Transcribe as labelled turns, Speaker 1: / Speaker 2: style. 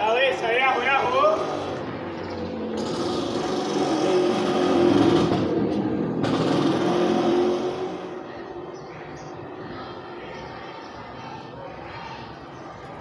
Speaker 1: cabeza,